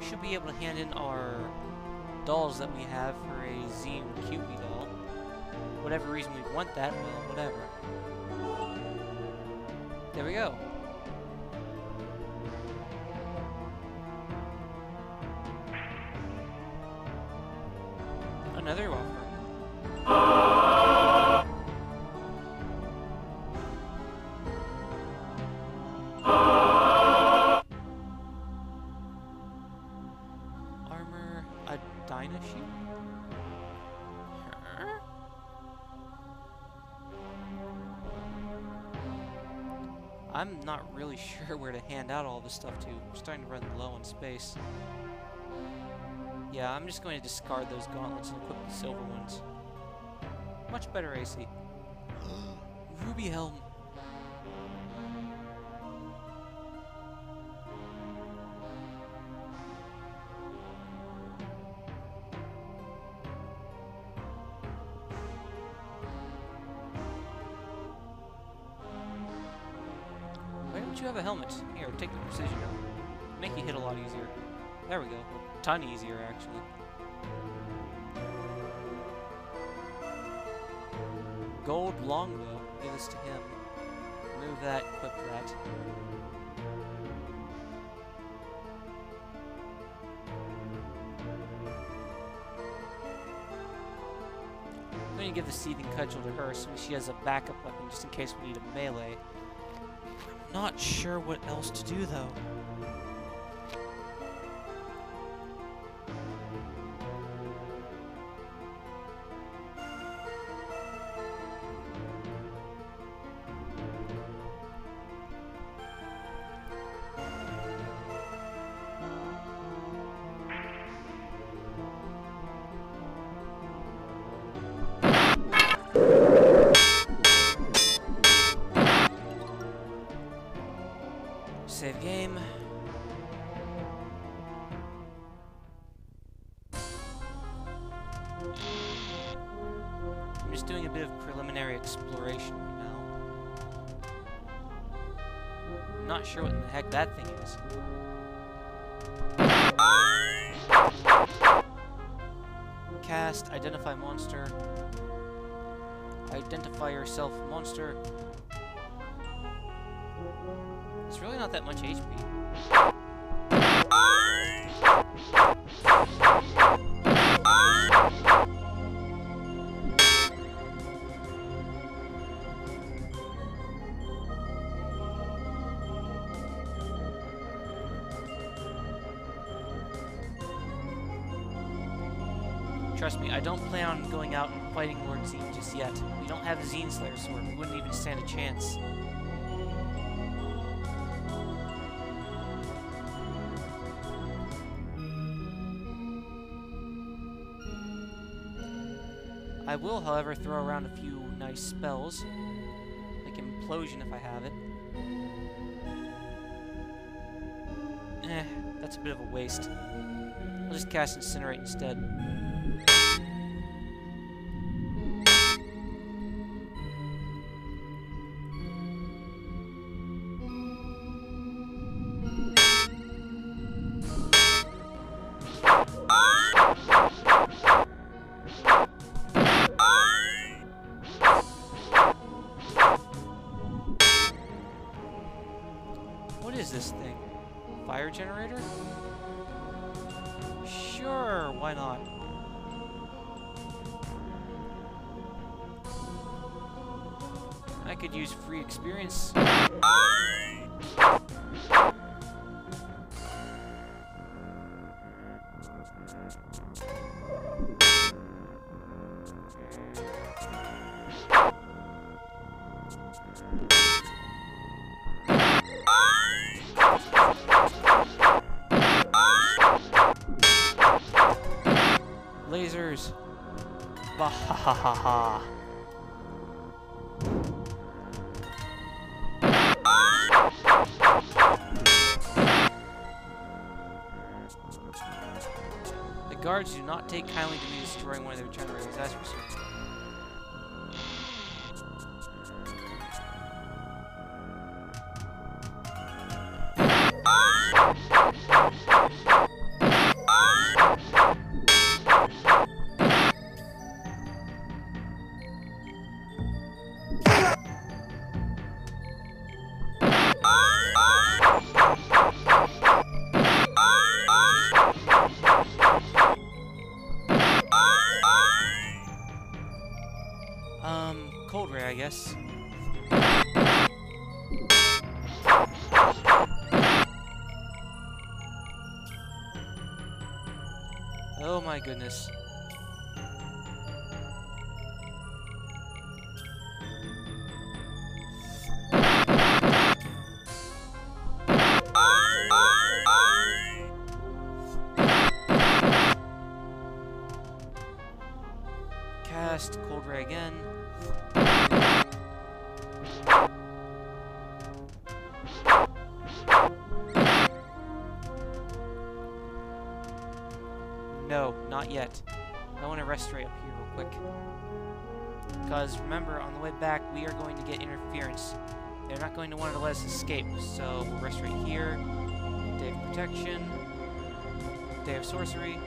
we should be able to hand in our dolls that we have for a Xeen Cupid doll. Whatever reason we want that, well, whatever. There we go. Another offer. I'm not really sure where to hand out all this stuff to. I'm starting to run low on space. Yeah, I'm just going to discard those gauntlets and equip the silver ones. Much better AC. Ruby Helm. Have a helmet? Here, take the precision helmet. Make you hit a lot easier. There we go. A ton easier, actually. Gold longbow. Give this to him. Remove that, equip that. I'm to give the seething cudgel to her so she has a backup weapon just in case we need a melee. Not sure what else to do though. Not sure what in the heck that thing is. Cast, identify monster. Identify yourself monster. It's really not that much HP. Trust me, I don't plan on going out and fighting Lord Xeen just yet. We don't have a Xeen Slayer sword. We wouldn't even stand a chance. I will, however, throw around a few nice spells, like Implosion if I have it. Eh, that's a bit of a waste. I'll just cast Incinerate instead. What is this thing? Fire generator? Sure, why not? I could use free experience. Lasers. Bahahaha. The guards do not take kindly to me destroying one of their generators, that's for certain. Miss. Oh my goodness. Cast Cold Ray again. No, not yet. I want to rest right up here real quick. Because remember, on the way back, we are going to get interference. They're not going to want to let us escape, so we'll rest right here. Day of Protection. Day of Sorcery.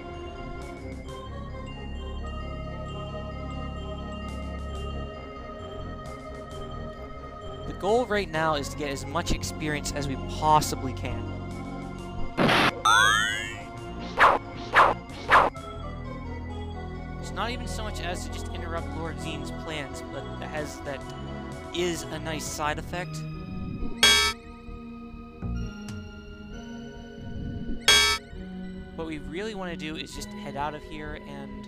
The goal right now is to get as much experience as we possibly can. As to just interrupt Lord Xeen's plans, but that has that is a nice side effect. What we really want to do is just head out of here and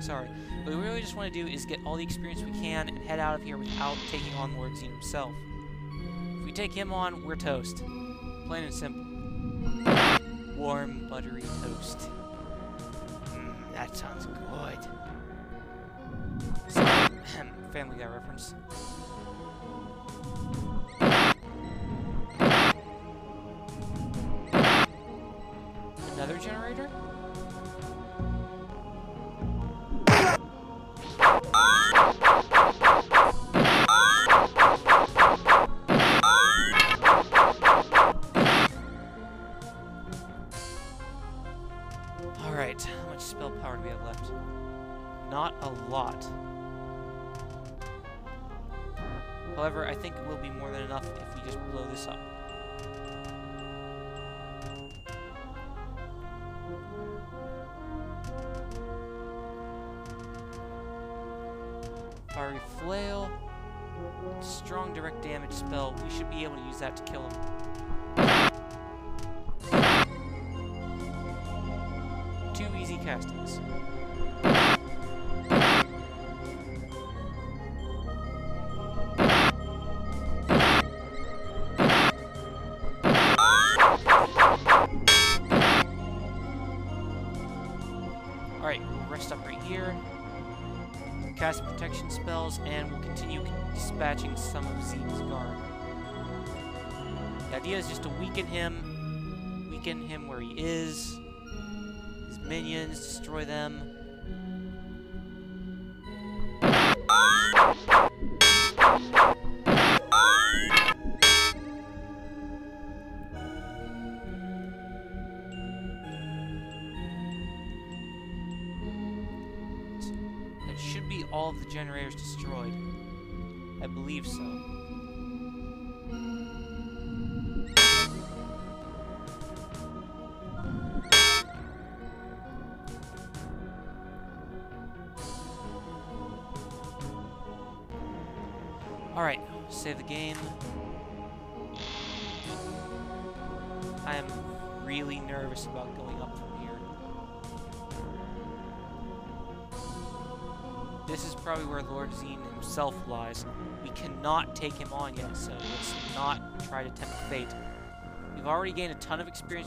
Sorry. What we really just want to do is get all the experience we can and head out of here without taking on Lord Xeen himself. Take him on, we're toast. Plain and simple. Warm, buttery toast. Mm, that sounds good. Sorry, Family Guy reference. Another generator? Think it will be more than enough if we just blow this up. Fiery Flail. Strong direct damage spell. We should be able to use that to kill him. Two easy castings. Alright, we'll rest up right here. Cast protection spells, and we'll continue dispatching some of Xeen's guard. The idea is just to weaken him, weaken him where he is, his minions, destroy them. Generators destroyed. I believe so. Alright, save the game. I am really nervous about going up This is probably where Lord Xeen himself lies. We cannot take him on yet, so let's not try to tempt fate. We've already gained a ton of experience